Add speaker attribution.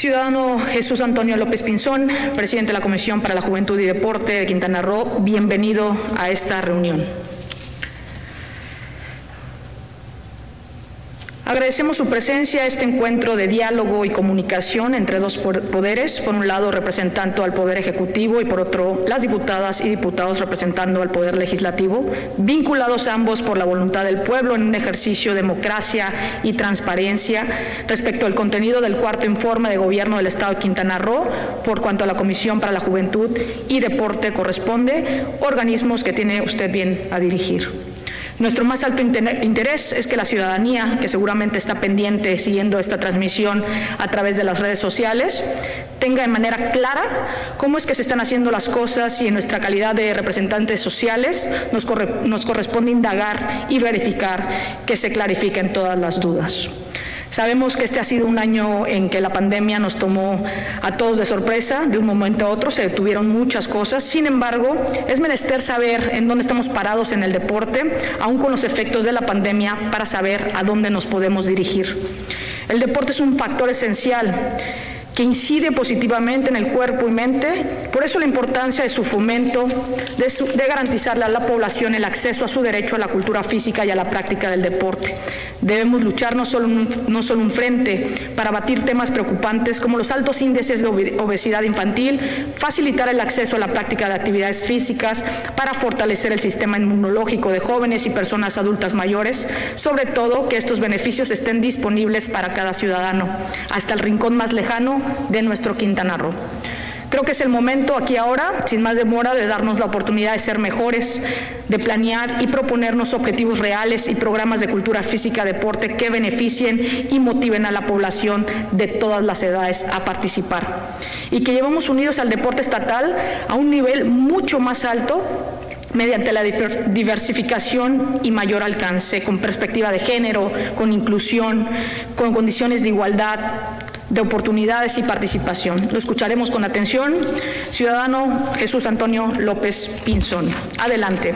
Speaker 1: Ciudadano Jesús Antonio López Pinzón, presidente de la Comisión para la Juventud y Deporte de Quintana Roo, bienvenido a esta reunión. Agradecemos su presencia a este encuentro de diálogo y comunicación entre dos poderes, por un lado representando al Poder Ejecutivo y por otro las diputadas y diputados representando al Poder Legislativo, vinculados ambos por la voluntad del pueblo en un ejercicio de democracia y transparencia respecto al contenido del cuarto informe de gobierno del Estado de Quintana Roo por cuanto a la Comisión para la Juventud y Deporte corresponde, organismos que tiene usted bien a dirigir. Nuestro más alto interés es que la ciudadanía, que seguramente está pendiente siguiendo esta transmisión a través de las redes sociales, tenga de manera clara cómo es que se están haciendo las cosas y en nuestra calidad de representantes sociales nos, nos corresponde indagar y verificar que se clarifiquen todas las dudas. Sabemos que este ha sido un año en que la pandemia nos tomó a todos de sorpresa, de un momento a otro se detuvieron muchas cosas, sin embargo, es menester saber en dónde estamos parados en el deporte, aún con los efectos de la pandemia, para saber a dónde nos podemos dirigir. El deporte es un factor esencial que incide positivamente en el cuerpo y mente, por eso la importancia de su fomento, de, garantizarle a la población el acceso a su derecho a la cultura física y a la práctica del deporte. Debemos luchar no solo, no solo un frente para batir temas preocupantes como los altos índices de obesidad infantil, facilitar el acceso a la práctica de actividades físicas para fortalecer el sistema inmunológico de jóvenes y personas adultas mayores, sobre todo que estos beneficios estén disponibles para cada ciudadano, hasta el rincón más lejano de nuestro Quintana Roo. Creo que es el momento aquí ahora, sin más demora, de darnos la oportunidad de ser mejores, de planear y proponernos objetivos reales y programas de cultura física, deporte que beneficien y motiven a la población de todas las edades a participar. Y que llevamos unidos al deporte estatal a un nivel mucho más alto mediante la diversificación y mayor alcance, con perspectiva de género, con inclusión, con condiciones de igualdad, de oportunidades y participación. Lo escucharemos con atención. Ciudadano Jesús Antonio López Pinzón. Adelante.